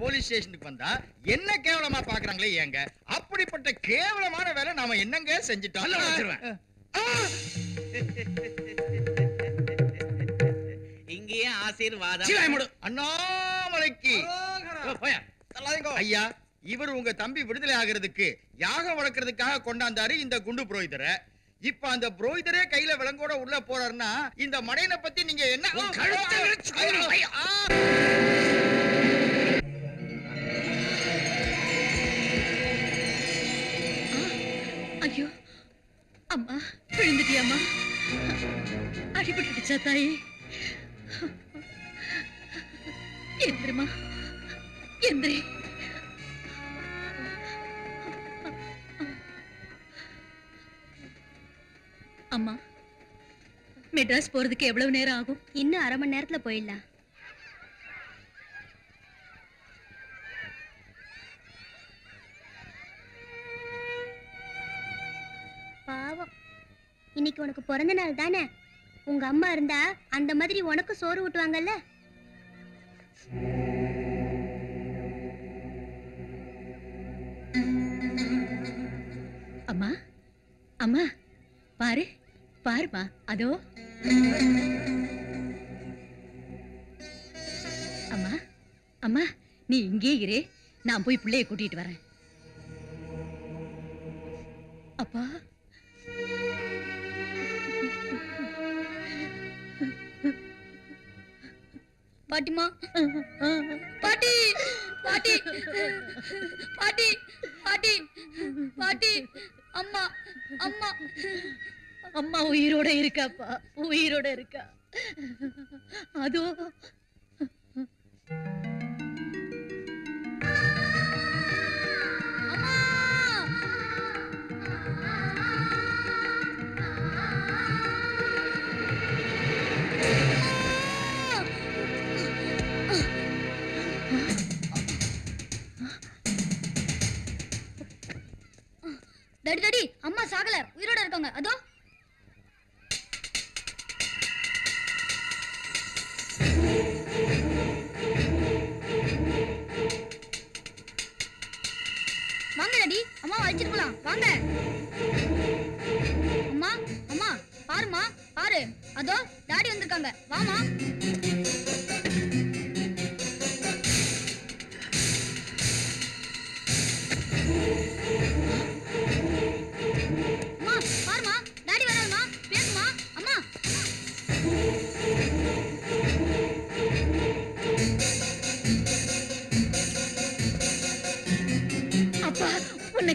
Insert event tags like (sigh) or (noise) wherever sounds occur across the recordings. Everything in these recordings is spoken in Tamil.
போலீஸ் ஸ்டேஷனுக்கு வந்தா என்ன கேவலமா பாக்குறாங்களே ஏங்க? அப்படிப்பட்ட கேவலமான வேலை நாம என்னங்க செஞ்சுட்டோம்! இங்கேயே ஆசீர்வாதம். அண்ணாமலைக்கு. ஐயா இவர் உங்க தம்பி விடுதலை ஆகிறதுக்கு யாகம் வளர்க்கறதுக்காக கொண்டாந்தாரு இந்த குண்டு புரோகிதரை. இப்ப அந்த புரோகிதரே கையில விலங்கோட உள்ள போறாருன்னா இந்த மடையனை பத்தி நீங்க என்ன அம்மா விழுந்துட்டியம்மா? அடிபட்டுடுச்சா தாயே. எந்திரமா எந்திரி. அம்மா மெட்ராஸ் போறதுக்கு எவ்வளவு நேரம் ஆகும்? இன்னும் அரை மணி நேரத்துல போயிடலாம். இன்னைக்கு உனக்கு பிறந்த நாள் தானே? உங்க அம்மா இருந்தா அந்த மாதிரி உனக்கு சோறு ஊட்டுவாங்கல்ல? அம்மா அம்மா பாரு பாருமா அதோ. அம்மா அம்மா நீ இங்கே இரு. நான் போய் பிள்ளைய கூட்டிட்டு வரேன். அப்பா பாட்டிமா. பாட்டி பாட்டி பாட்டி பாட்டி பாட்டி அம்மா அம்மா. அம்மா உயிரோட இருக்காப்பா உயிரோட இருக்கா. அதோ. தடி தடி அம்மா சாகல. உயிரோட இருக்காங்க அதோ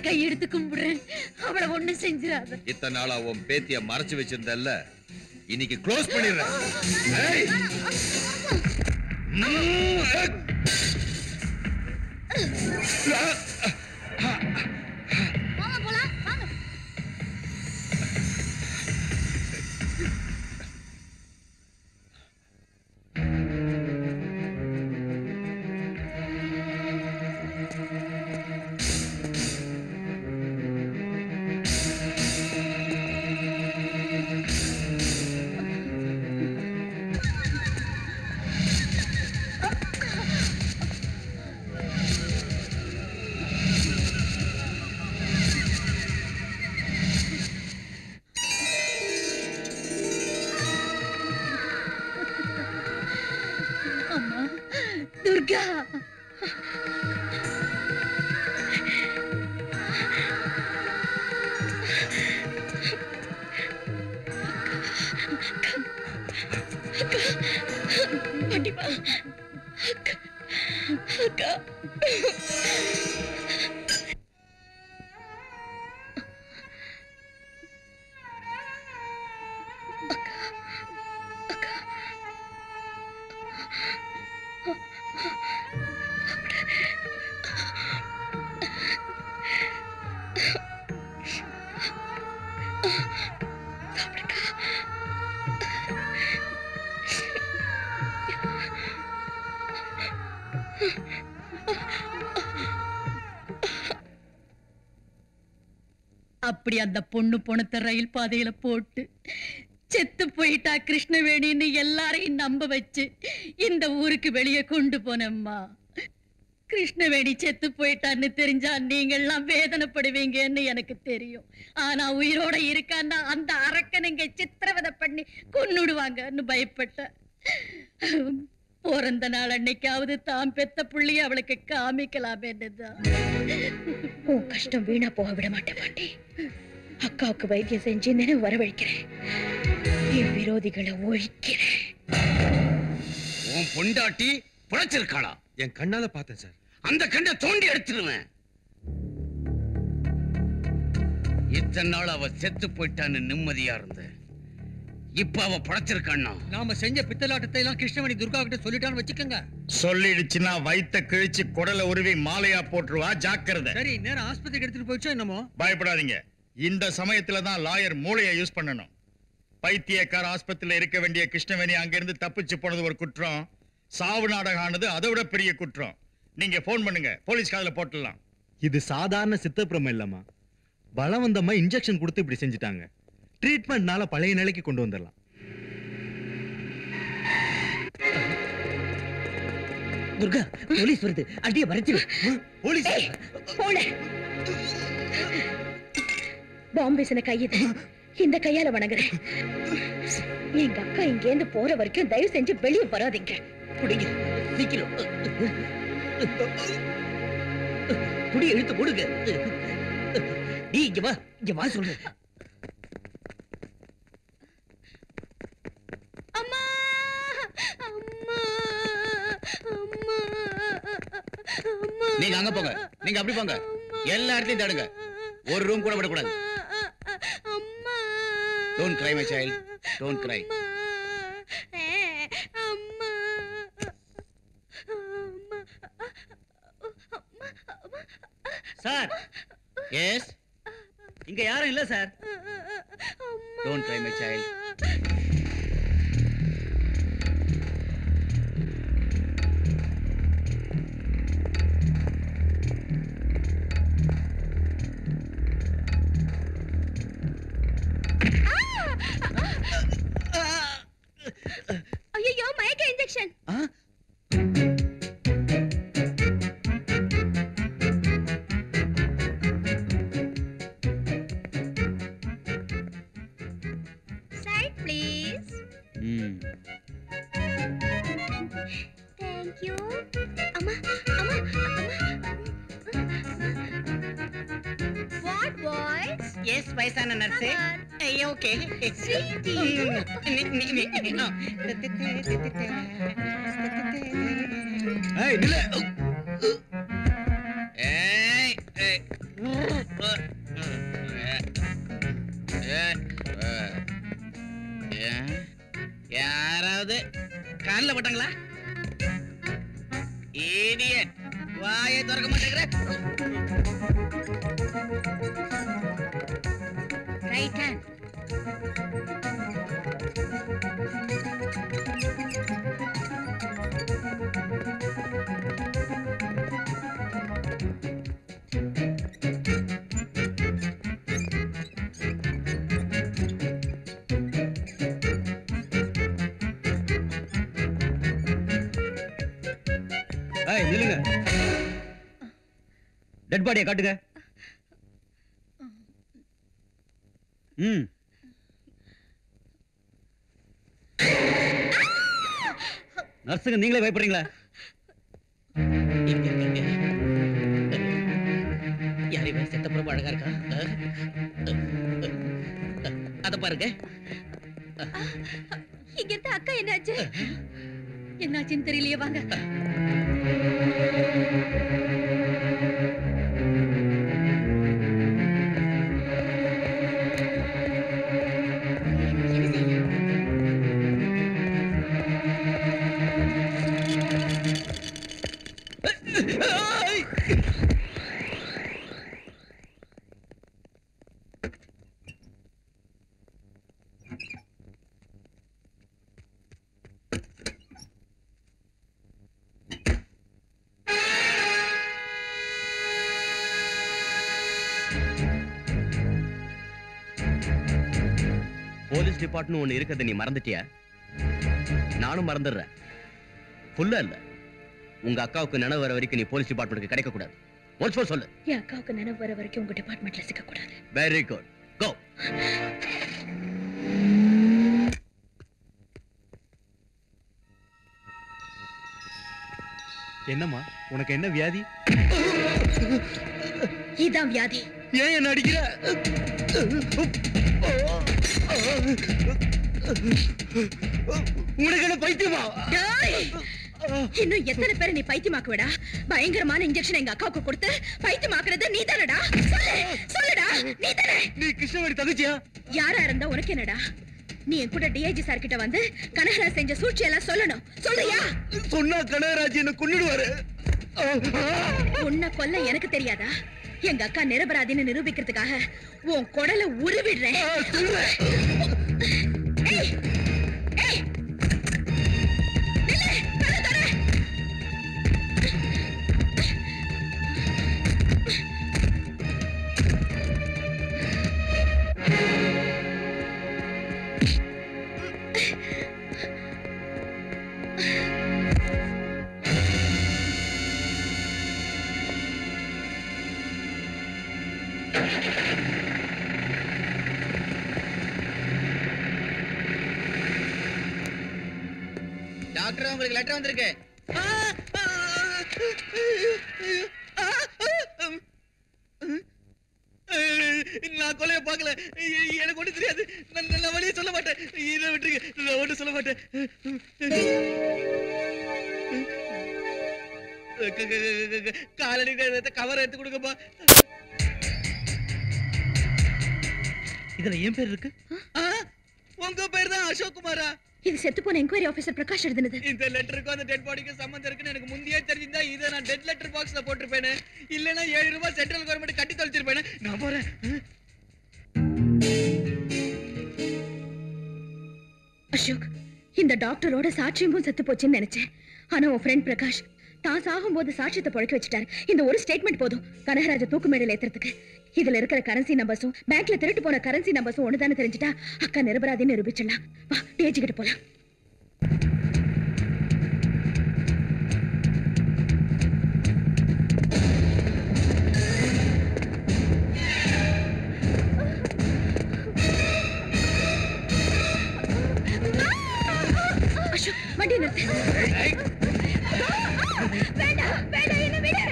கையெடுத்து கும்பிடுறேன். அவளை ஒண்ணு செஞ்சிடாத இத்தனை நாளா உன் பேத்திய மறைச்சு வச்சிருந்தல்ல இன்னைக்கு க்ளோஸ் பண்ணிடுறேன். ஏய். அப்படி அந்த பொண்ணு பொணத்தை ரயில் பாதையில போட்டு செத்து போயிட்டா கிருஷ்ணவேணின்னு எல்லாரையும் நம்ப வச்சு இந்த ஊருக்கு வெளியே கொண்டு போனம்மா. கிருஷ்ணவேணி செத்து போயிட்டான்னு தெரிஞ்சா நீங்கள்லாம் வேதனைப்படுவீங்கன்னு எனக்கு தெரியும். ஆனா உயிரோட இருக்கான்னா அந்த அரக்கனுங்க சித்திரவதை பண்ணி கொன்னுடுவாங்கன்னு பயப்பட்டேன் பிறந்த நாள் அன்னைக்காவது தாம் பெத்த புள்ளி அவளுக்கு காமிக்கலாமேன்னுதான். உன் கஷ்டம் வீணா போக விட மாட்டேன் பாட்டி அக்காவுக்கு வைத்தியம் செஞ்சு நினைவு வரவழைக்கிறேன். என் விரோதிகளை ஒழிக்கிறேன். உன் பொண்டாட்டி புழைச்சிருக்காளா? என் கண்ணால பார்த்தேன் சார். அந்த கண்டை தோண்டி எடுத்துருவேன். இத்தனை நாள் அவ செத்து போயிட்டான்னு நிம்மதியா இருந்த. இப்ப அவ படைச்சிருக்கான்னா நாம செஞ்ச பித்தலாட்டத்தை எல்லாம் கிருஷ்ணமணி துர்கா கிட்ட சொல்லிட்டான்னு வச்சுக்கோங்க. சொல்லிடுச்சுன்னா வயித்த கிழிச்சு குடலை உருவி மாலையா போட்டுருவா ஜாக்கிரதை. சரி நேரம் ஆஸ்பத்திரிக்கு எடுத்துட்டு போயிடுச்சோ என்னமோ? பயப்படாதீங்க. இந்த சமயத்துல தான் லாயர் மூளையை யூஸ் பண்ணணும். பைத்தியக்கார ஆஸ்பத்திரியில இருக்க வேண்டிய கிருஷ்ணவேணி அங்கிருந்து தப்பிச்சு போனது ஒரு குற்றம். சாவு நாடகம் ஆனது அதை விட பெரிய குற்றம். நீங்க போன் பண்ணுங்க. போலீஸ் காதுல போட்டுடலாம். இது சாதாரண சித்தப்பிரமம் இல்லம்மா. பலவந்தமா இன்ஜெக்ஷன் கொடுத்து இப்படி செஞ்சுட்டாங்க. ட்ரீட்மெண்ட்னால பழைய நிலைக்கு கொண்டு வந்துடலாம். துர்கா போலீஸ் வருது. அடியே வரைச்சிரு போலீஸ். போல பாம்பு வீசின கையுது இந்த கையால வணங்குறேன். எங்க அக்கா இங்க இருந்து போற வரைக்கும் தயவு செஞ்சு வெளியே வராதீங்க. புடிங்க சீக்கிரம். புடி இழுத்து போடுங்க. நீ இங்க வா. இங்க வா சொல்றேன் அம்மா அம்மா அம்மா அம்மா. நீங்க அங்க போங்க. நீங்க அப்படி போங்க. எல்லா இடத்தையும் தேடுங்க. ஒரு ரூம் கூட விடக்கூடாது. Don't cry my child don't cry sir yes இங்க யாரும் இல்ல sir don't cry my child injection side please thank you அம்மா அம்மா வாட் பாய்ஸ் எஸ் வயசான நர்ஸே ஓகே ஸ்வீட்டி ஏய் நில்லு. ஏய் ஏய். யாராவது காலில் பட்டாங்களா? இடியட் வாயை திறக்க மாட்டேங்கிற. ரைட் ஹேண்ட் டெட் பாடியை காட்டுங்க. ம். நர்ஸுங்க நீங்களே பயப்படுறீங்களா? யார் இவன் செத்த பிரபு அழகா இருக்கா? அத பாருங்க. இங்க இருந்த அக்கா என்னாச்சு? என்னாச்சுன்னு தெரியலையே வாங்க. போலீஸ் டிபார்ட்மெண்ட் ஒண்ணு இருக்கிறத நீ மறந்துட்டியா? நானும் மறந்துடுறேன். இல்ல. உங்க அக்காவுக்கு நினைவு வர வரைக்கும் நீ போலீஸ் டிபார்ட்மெண்ட்டுக்கு கிடைக்க கூடாது ஒன்ஸ் சொல்லு. என் அக்காவுக்கு நினைவு வர வரைக்கும் உங்க டிபார்ட்மெண்ட்ல சிக்க கூடாது வெரி குட் கோ என்னம்மா? உனக்கு என்ன வியாதி? இதான் வியாதி. ஏன் என்ன அடிக்கிற? உனக்கு என்ன பைத்தியமா! இன்னும் எத்தனை பேரை நீ பைத்தியமாக்குவடா? பயங்கரமான இன்ஜெக்ஷன் எங்க அக்காவுக்கு கொடுத்து பைத்தியமாக்குறது நீ தானடா சொல்லு! சொல்லுடா! நீ தானே நீ கிருஷ்ணவேணி தங்கச்சியா? யாரா இருந்தா உனக்கு என்னடா? நீ என் கூட டிஐஜி சார் கிட்ட வந்து கனகரா செஞ்ச சூழ்ச்சி எல்லாம் சொல்லணும். சொல்லுயா சொன்னா கனகராஜ் என்ன கொன்னுடுவாரு. உன்னை கொல்ல எனக்கு தெரியாதா? எங்க அக்கா நிரபராதின்னு நிரூபிக்கிறதுக்காக உன் குடலை உருவிடுறேன். டாக்டர் உங்களுக்கு லெட்டர் வந்திருக்கு நான் கொலைய பார்க்கல எனக்கு ஒண்ணு தெரியாது நான் நல்ல சொல்ல மாட்டேன் இதை விட்டுருங்க நான் ஒன்றும் சொல்ல மாட்டேன் காலடி கவர் எடுத்து கொடுக்கப்பா இதுல என் பேர் இருக்கு ஆ, உங்க பேர் தான் அசோக் குமாரா இது செத்து போன என்கொயரி ஆபீசர் பிரகாஷ் எழுதுனது. இந்த லெட்டருக்கும் அந்த டெட் பாடிக்கும் சம்மந்தம் இருக்குன்னு எனக்கு முந்தையே தெரிஞ்சிருந்தா இதை நான் டெட் லெட்டர் பாக்ஸ்ல போட்டிருப்பேனே. இல்லைன்னா ஏழு ரூபாய் சென்ட்ரல் கவர்மெண்ட் கட்டி தொலைச்சிருப்பேனே. நான் போறேன். அசோக் இந்த டாக்டரோட சாட்சியமும் செத்து போச்சுன்னு நினைச்சேன். ஆனா உன் ஃப்ரெண்ட் பிரகாஷ் தான் சாகும்போது சாட்சியத்தை பழக்க வச்சுட்டாரு. இந்த ஒரு ஸ்டேட்மெண்ட் போதும். கனகராஜ தூக்கு மேடையில ஏத்துறதுக்கு. இதுல இருக்கிற கரன்சி நம்பர்ஸும் பேங்க்ல திருட்டு போன கரன்சி நம்பர்ஸும் ஒண்ணுதானே தெரிஞ்சுட்டா அக்கா நிரபராதின்னு நிரூபிச்சிடலாம். வா டேஜி கிட்ட போலாம். அசோக் வேண்டாம் வேண்டாம் என்ன விடு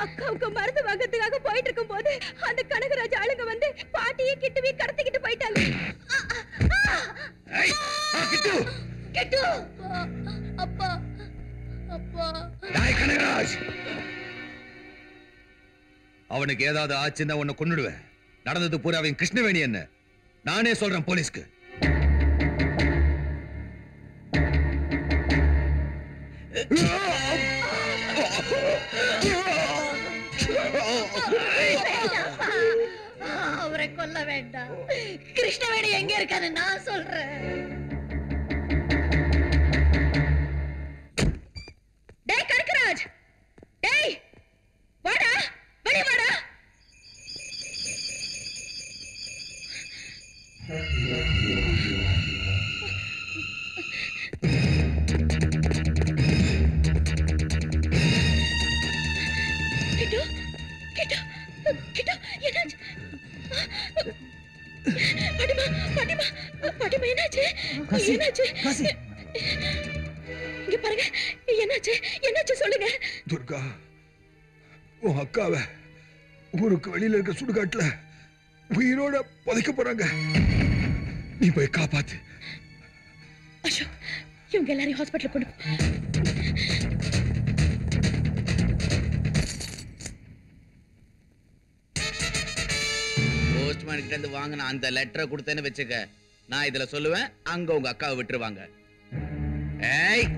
அக்காவுக்கு மருந்து வாங்கறதுக்காக போயிட்டு இருக்கும் போது அந்த கனகராஜ் ஆளுங்க வந்து பாட்டியை கிட்டுவி கடத்திக்கிட்டு அவனுக்கு ஏதாவது ஆச்சுன்னா உன்னை கொண்டுடுவேன் நடந்தது பூரா அவன் கிருஷ்ணவேணி என்ன? நானே சொல்றேன் போலீஸ்க்கு. அவரை கொல்ல வேண்டாம். கிருஷ்ணவேணி எங்க இருக்கான்னு நான் சொல்றேன். அக்காவை ஊருக்கு வெளியில இருக்க சுடுகாட்டுல உயிரோட புதைக்க போறாங்க. நீ போய் காப்பாத்து. அசோக் இவங்க எல்லாரையும் ஹாஸ்பிட்டல் கொண்டு. போஸ்ட்மேன் கிட்ட இருந்து வாங்கின அந்த லெட்டரை கொடுத்தேன்னு வச்சுக்க. நான் இதுல சொல்லுவேன் அங்க உங்க அக்காவை விட்டுருவாங்க. ஏய்!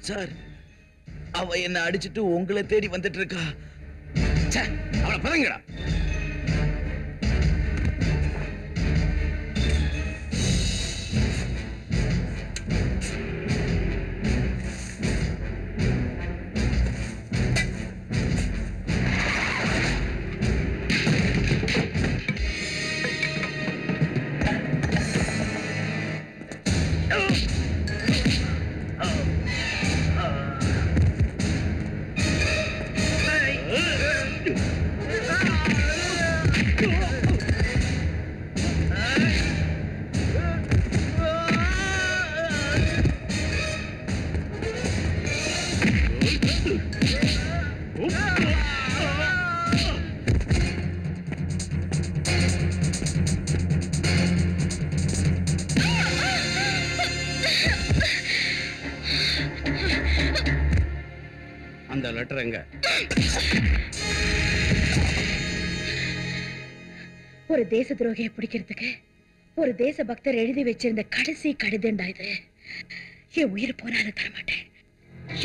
சார் அவ என்ன அடிச்சிட்டு உங்களை தேடி வந்துட்டு இருக்கா. ச்சே, அவளை பதங்கடா. Come (laughs) on. தேச துரோகியை பிடிக்கிறதுக்கு ஒரு தேச பக்தர் எழுதி வச்சிருந்த கடைசி கடிதண்டா இது. என் உயிர் போனாலும் தரமாட்டேன்.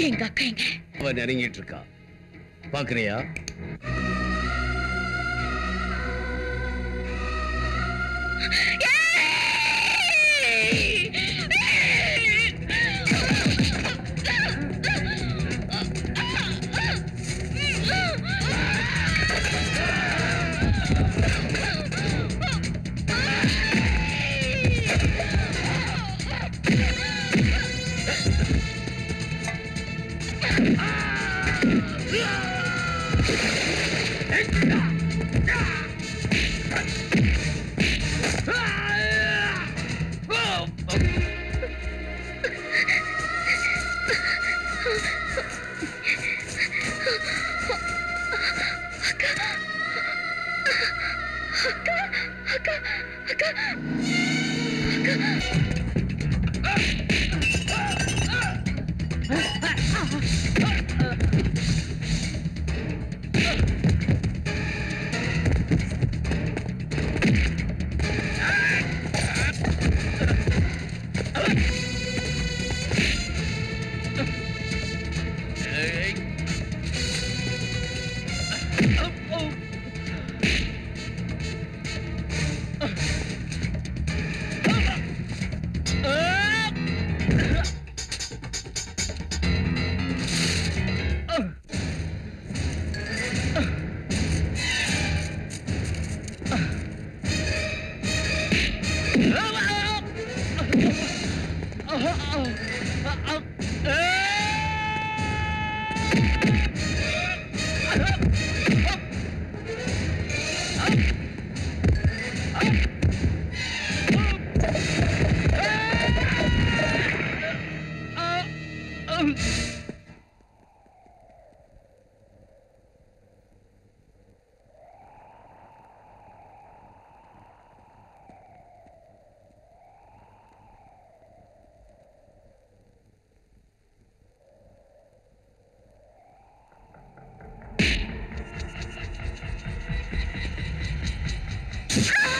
எங்க அக்கா எங்க? அவன் நெருங்கிட்டு இருக்கா பாக்குறியா? अक्का अक्का अक्का अक्का Run! Ha! (laughs)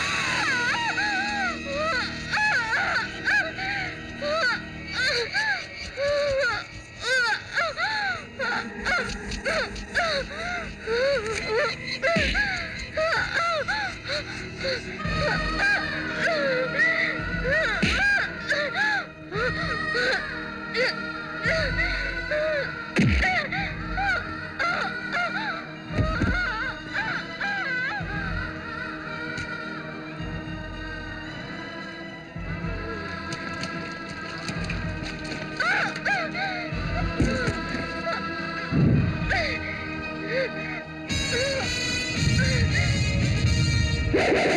Thank (laughs) you.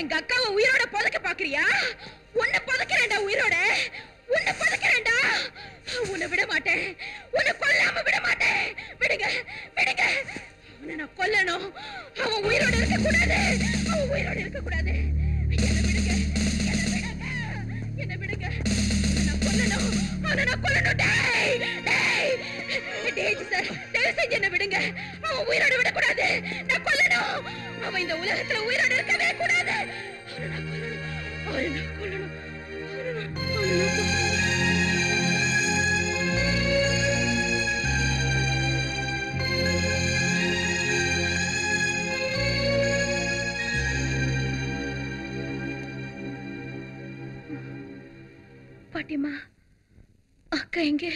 எங்க அக்காவை உயிரோட புதைக்க பாக்குறியா? உன்னை புதைக்கிறேன்டா உயிரோட. உன்னை புதைக்கிறேன்டா. உன்னை விட மாட்டேன். உன்னை கொல்லாம விட மாட்டேன். விடுங்க விடுங்க. அவனை நான் கொல்லணும். அவன் உயிரோட இருக்க கூடாது அவன் உயிரோட இருக்க கூடாது என்ன விடுங்க என்ன விடுங்க என்ன விடுங்க. நான் கொல்லணும். அவனை நான் கொல்லணும். டேய் டேய். டேய் சார் தயவு செஞ்சு என்ன விடுங்க. அவன் உயிரோட விடக்கூடாது. நான் கொல்லணும். அவன் இந்த உலகத்துல உயிரோட இருக்கவே கூடாது. பாட்டிமா அக்கா எங்கே?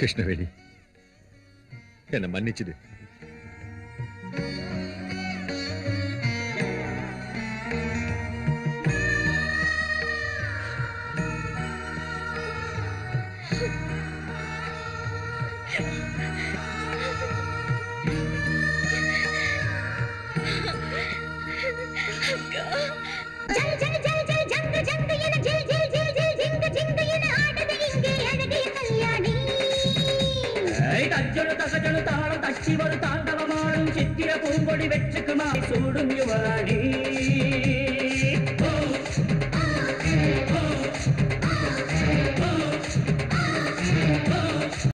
கிருஷ்ணவேணி என்ன மன்னிச்சுடு. ஒரு தாண்டவமாடும் சித்திர பூங்கொடி வெற்றுக்குமா சூடும் யுவராணி